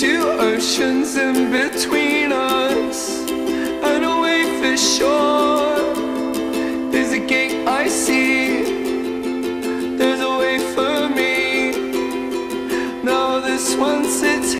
Two oceans in between us, and away for sure. There's a gate I see, there's a way for me. Now this one sits.